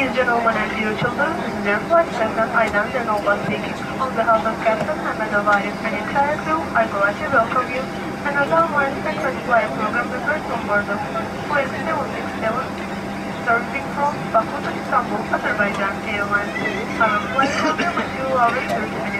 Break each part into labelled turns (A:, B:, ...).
A: Ladies and gentlemen and dear children, is Air Flight 7 Aydan Zenova speaking. On behalf of Captain Ahmed Avaris and entire crew, I to welcome you and allow my second flight program refers on board of Flight 767 serving from Baku to Istanbul, Azerbaijan Airlines. Our um, flight will be over 2 hours 30 minutes.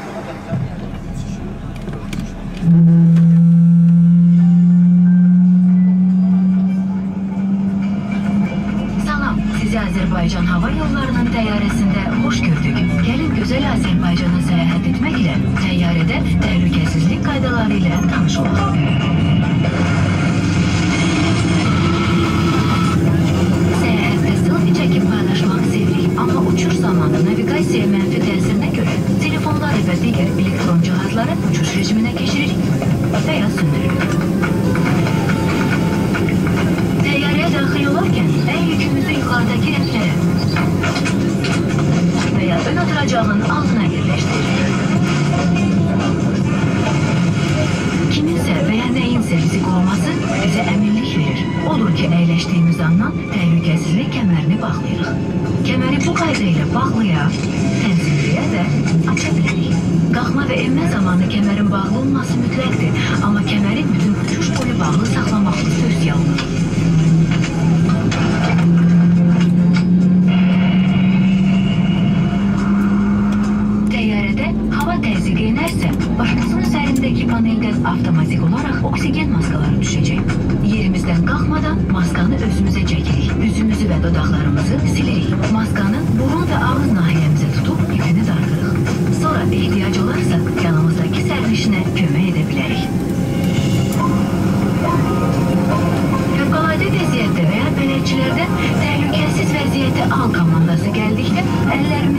B: cihazları uçuş rejiminə keçiririk və ya söndürürük. Təyyarəyə daxil olarkən əl yükümüzü yuxarıdakı rəflərə və ya ön oturacağın altına yerləşdiririk. Kiminsə və ya nəyinsə bizi qoruması bizə əminlik verir. Olur ki, əyləşdiyimiz andan təhlükəsizlik kəmərini bağlayırıq. Kəməri bu qayda ilə Qalxma və enmə zamanı kəmərin bağlı olması mütləqdir, amma kəməri bütün uçuş boyu bağlı saxlamaq tövsiyə olunur. Təyyarədə hava təzyiqi enərsə, başımızın üzərindəki paneldən avtomatik olaraq oksigen maskaları düşəcək. Yerimizdən qalxmadan maskanı özümüzə çəkirik. Üzümüzü və dodaqlarımızı silirik. Edə bilərik. Fövqəladə vəziyyətdə və ya bələdçilərdən təhlükəsiz vəziyyətə al komandası gəldikdə əllərimizlə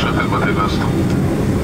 C: proszę
A: tylko tego stół.